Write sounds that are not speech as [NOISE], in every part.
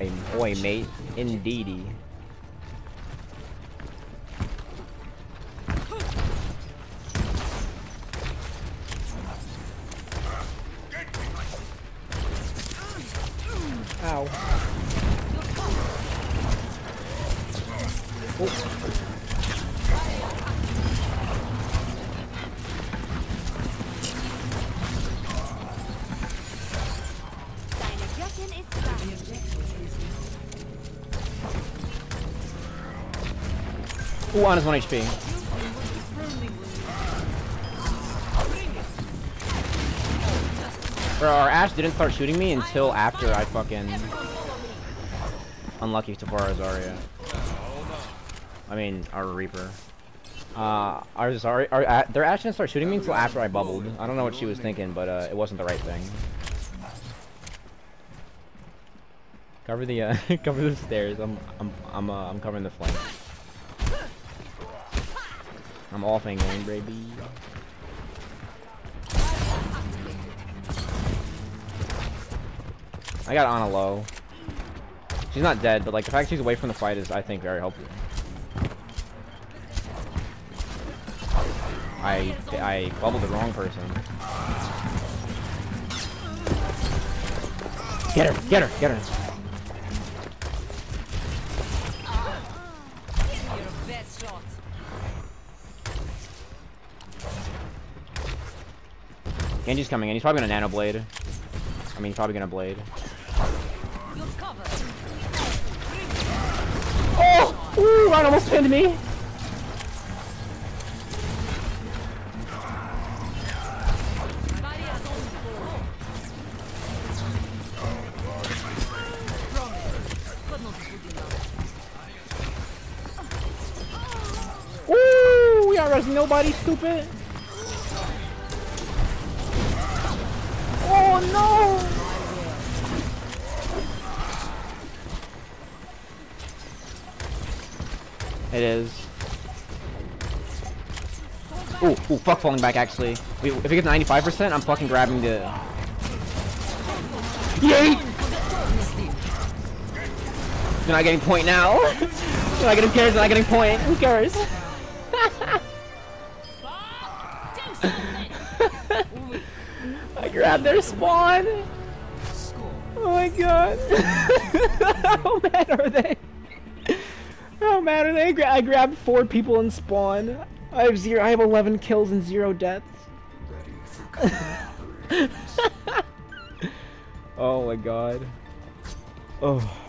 A boy, mate. Indeedy. Ow. Deine Ooh, on his 1 HP. Bro, our Ash didn't start shooting me until after I fucking... Unlucky to far Zarya. I mean, our Reaper. Uh, our Zarya, our, uh, their Ash didn't start shooting me until after I bubbled. I don't know what she was thinking, but uh, it wasn't the right thing. Cover the, uh, [LAUGHS] cover the stairs. I'm, I'm, I'm, uh, I'm covering the flank. I'm off angling, baby. I got Ana low. She's not dead, but like the fact she's away from the fight is, I think, very helpful. I I bubbled the wrong person. Get her! Get her! Get her! Genji's coming in. He's probably gonna nano blade. I mean, he's probably gonna blade. Oh! Ooh, Rein almost pinned me. Ooh, we resing nobody, stupid. Oh no! It is. Ooh, ooh, fuck falling back actually. We, if it gets 95%, I'm fucking grabbing the... Yay! You're not getting point now. [LAUGHS] You're not getting cares, you're not getting point. Who cares? [LAUGHS] [LAUGHS] I grabbed their spawn. Oh my god. [LAUGHS] How mad are they? How mad are they? I grabbed four people in spawn. I have zero. I have 11 kills and zero deaths. [LAUGHS] oh my god. Oh.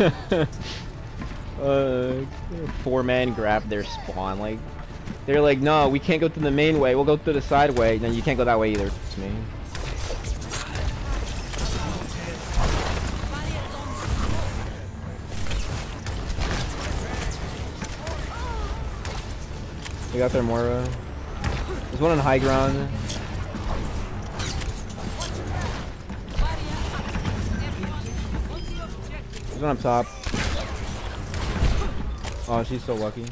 [LAUGHS] uh, four men grab their spawn. Like, they're like, no, we can't go through the main way. We'll go through the side way. No, you can't go that way either. It's me. We got their Moira. There's one on high ground. One up top. Oh, she's so lucky.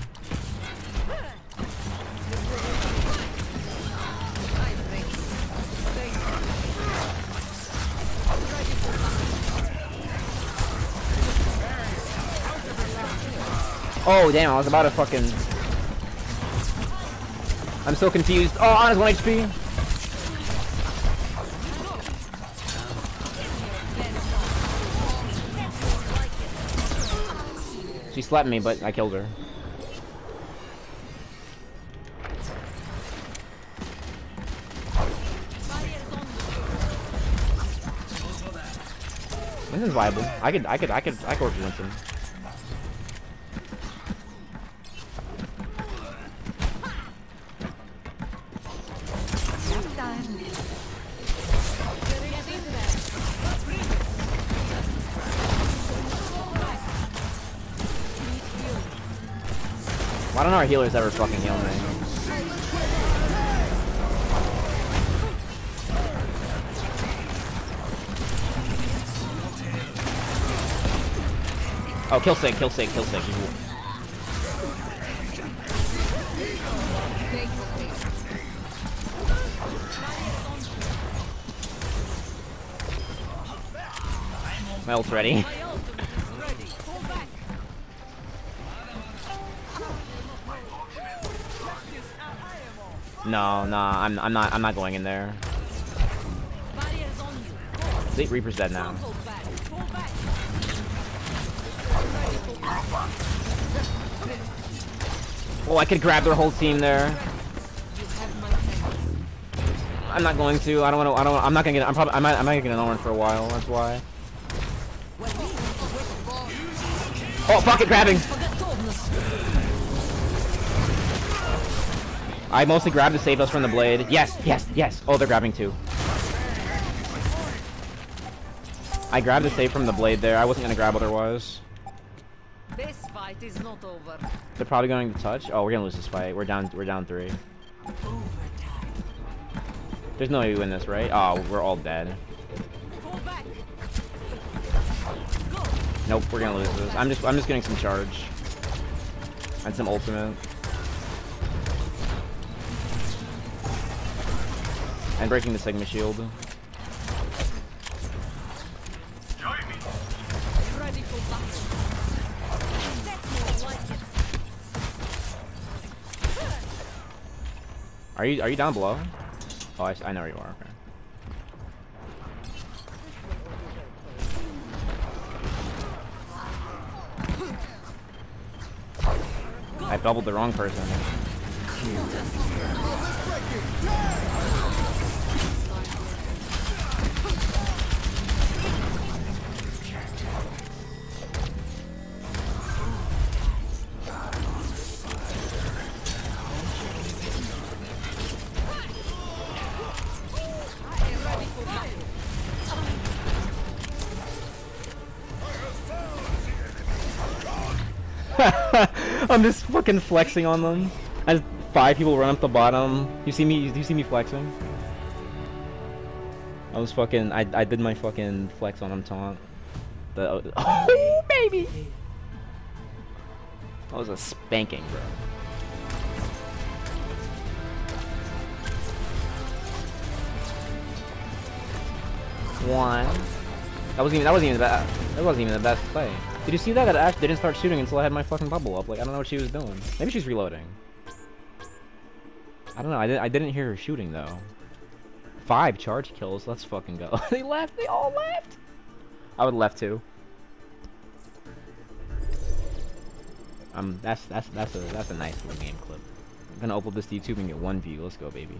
Oh, damn, I was about to fucking... I'm so confused. Oh, Ana's 1 HP. She slapped me, but I killed her. Winston's viable. I could, I could, I could, I could work with Winston. Why don't our healers ever fucking heal me? Oh, kill sync, kill sync, kill sync. My ult's ready. No, no, I'm, I'm not, I'm not going in there. See, Reaper's dead now. Oh, I could grab their whole team there. I'm not going to. I don't want to. I don't. I'm not gonna get. I'm probably. I might. I might get an one for a while. That's why. Oh fuck it! Grabbing. I mostly grabbed to save us from the blade. Yes, yes, yes. Oh, they're grabbing too. I grabbed to save from the blade there. I wasn't gonna grab otherwise. This fight is not over. They're probably going to touch. Oh, we're gonna lose this fight. We're down. We're down three. There's no way we win this, right? Oh, we're all dead. Nope, we're gonna lose this. I'm just. I'm just getting some charge. And some ultimate. And breaking the Sigma shield. Are you are you down below? Oh, I, I know where you are. Okay. I doubled the wrong person. [LAUGHS] I'm just fucking flexing on them. As five people run up the bottom. You see me? You see me flexing? I was fucking. I I did my fucking flex on him taunt. The [LAUGHS] oh baby. That was a spanking, bro. One. That wasn't even. That wasn't even the best. That wasn't even the best play. Did you see that? That Ash didn't start shooting until I had my fucking bubble up. Like I don't know what she was doing. Maybe she's reloading. I don't know. I didn't. I didn't hear her shooting though. Five charge kills. Let's fucking go. [LAUGHS] they left. They all left. I would left too. Um, that's that's that's a that's a nice little game clip. I'm gonna upload this to YouTube and get one view. Let's go, baby.